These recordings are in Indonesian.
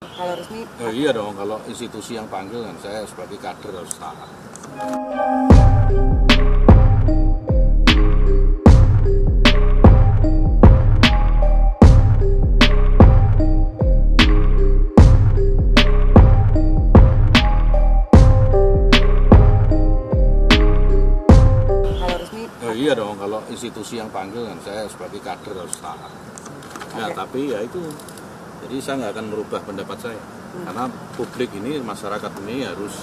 Kalau resmi Oh iya dong, kalau institusi yang panggil kan saya sebagai kader harus taat. kalau resmi Oh iya dong, kalau institusi yang panggil kan saya sebagai kader harus taat. Ya, Oke. tapi ya itu. Jadi saya nggak akan merubah pendapat saya. Karena publik ini, masyarakat ini harus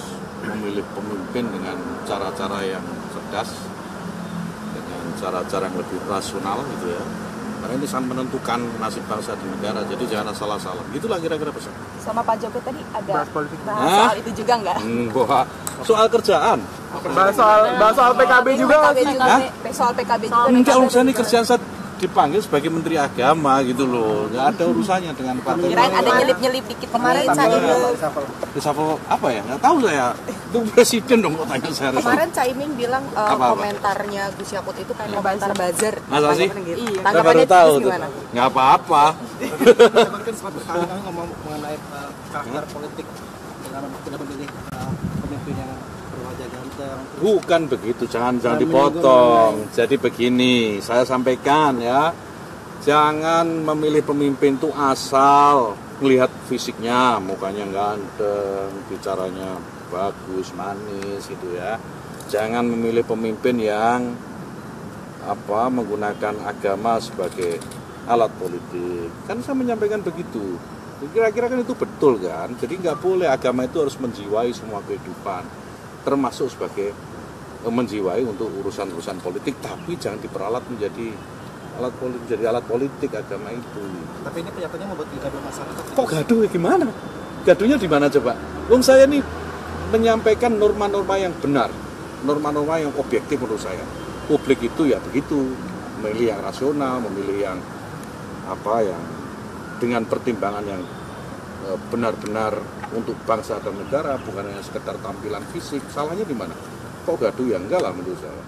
memilih pemimpin dengan cara-cara yang cerdas, dengan cara-cara yang lebih rasional gitu ya. Karena ini sangat menentukan nasib bangsa dan negara, jadi jangan salah-salah. Gitulah kira-kira pesan. sama Pak Jokowi tadi ada Bahas politik. bahas Hah? soal itu juga nggak? Enggak, soal kerjaan. Bahas soal bahas soal PKB juga PKB Hah? Soal PKB juga. Enggak urusan ini kerjaan saya dipanggil sebagai menteri agama gitu loh. Enggak ada urusannya dengan partai. Kirain ada nyelip-nyelip dikit kemarin reshuffle. Reshuffle apa ya? Nggak tahu saya. Itu presiden dong kok tanya saya. Kemarin Caimin bilang uh, Apa-apa? komentarnya Gus Yakut itu kayak komentar buzzer. Masa sih? Gitu. Iya. Saya Tanggapannya baru tahu tuh. gimana? Nggak apa-apa. Kan sempat kali kami ngomong mengenai uh, karakter politik tidak memilih uh, pemimpin yang berwajah ganteng. Bukan begitu, jangan jangan dipotong. Jadi begini, saya sampaikan ya. Jangan memilih pemimpin itu asal melihat fisiknya, mukanya ganteng, bicaranya bagus, manis gitu ya. Jangan memilih pemimpin yang apa menggunakan agama sebagai alat politik. Kan saya menyampaikan begitu. Kira-kira kan itu betul kan? Jadi nggak boleh agama itu harus menjiwai semua kehidupan, termasuk sebagai eh, menjiwai untuk urusan-urusan politik, tapi jangan diperalat menjadi alat politik, jadi alat politik agama itu. Tapi ini penyampaiannya membuat gaduh masyarakat. Kok gaduh ya gimana? Gaduhnya di mana coba? Wong saya nih menyampaikan norma-norma yang benar, norma-norma yang objektif menurut saya. Publik itu ya begitu, memilih yang rasional, memilih yang apa yang dengan pertimbangan yang eh, benar-benar untuk bangsa dan negara, bukan hanya sekedar tampilan fisik. Salahnya di mana? Kok gaduh ya enggak lah menurut saya.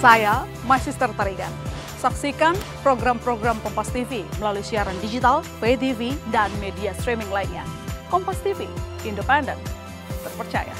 Saya, My Sister Tarigan. Saksikan program-program Kompas TV melalui siaran digital, pay TV, dan media streaming lainnya. Kompas TV, independen, terpercaya.